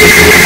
you